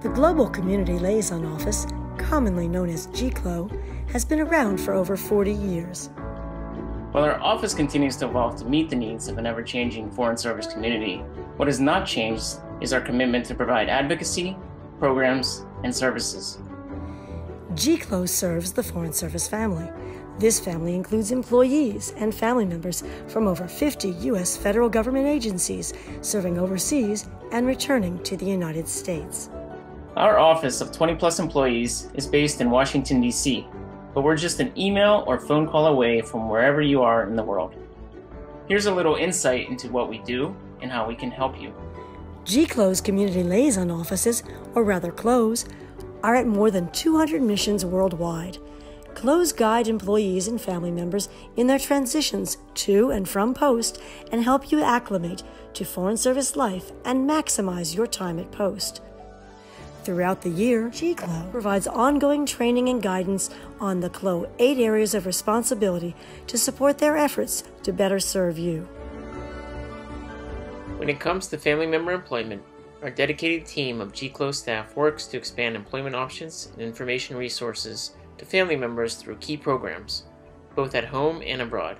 The Global Community Liaison Office, commonly known as GCLO, has been around for over 40 years. While our office continues to evolve to meet the needs of an ever changing Foreign Service community, what has not changed is our commitment to provide advocacy, programs, and services. GCLO serves the Foreign Service family. This family includes employees and family members from over 50 U.S. federal government agencies serving overseas and returning to the United States. Our office of 20 plus employees is based in Washington, D.C., but we're just an email or phone call away from wherever you are in the world. Here's a little insight into what we do and how we can help you. GCLO's community liaison offices, or rather CLOs, are at more than 200 missions worldwide. CLOs guide employees and family members in their transitions to and from post and help you acclimate to Foreign Service life and maximize your time at post. Throughout the year, GCLO provides ongoing training and guidance on the CLO eight areas of responsibility to support their efforts to better serve you. When it comes to family member employment, our dedicated team of GCLO staff works to expand employment options and information resources to family members through key programs, both at home and abroad.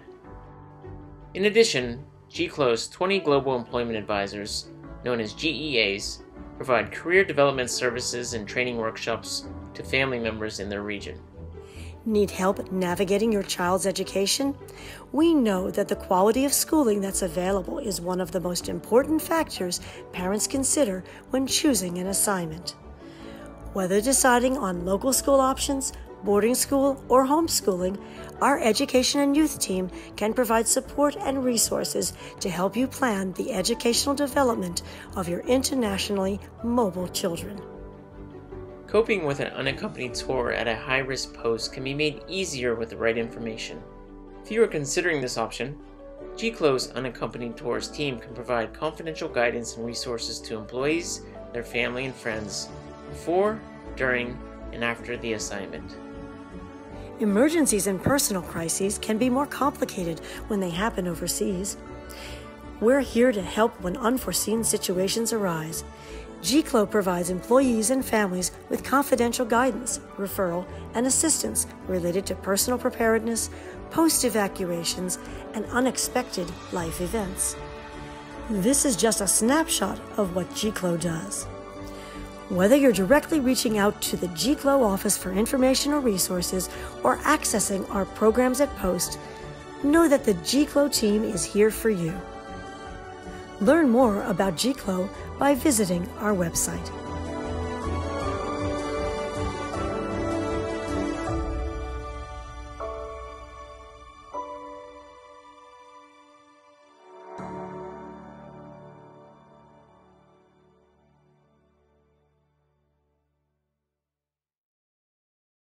In addition, GCLO's 20 global employment advisors, known as GEAs, provide career development services and training workshops to family members in their region. Need help navigating your child's education? We know that the quality of schooling that's available is one of the most important factors parents consider when choosing an assignment. Whether deciding on local school options, boarding school, or homeschooling, our education and youth team can provide support and resources to help you plan the educational development of your internationally mobile children. Coping with an unaccompanied tour at a high risk post can be made easier with the right information. If you are considering this option, GCLO's Unaccompanied Tours team can provide confidential guidance and resources to employees, their family, and friends before, during, and after the assignment. Emergencies and personal crises can be more complicated when they happen overseas. We're here to help when unforeseen situations arise. GCLO provides employees and families with confidential guidance, referral, and assistance related to personal preparedness, post evacuations, and unexpected life events. This is just a snapshot of what GCLO does. Whether you're directly reaching out to the GCLO office for information or resources or accessing our programs at Post, know that the GCLO team is here for you. Learn more about GCLO by visiting our website.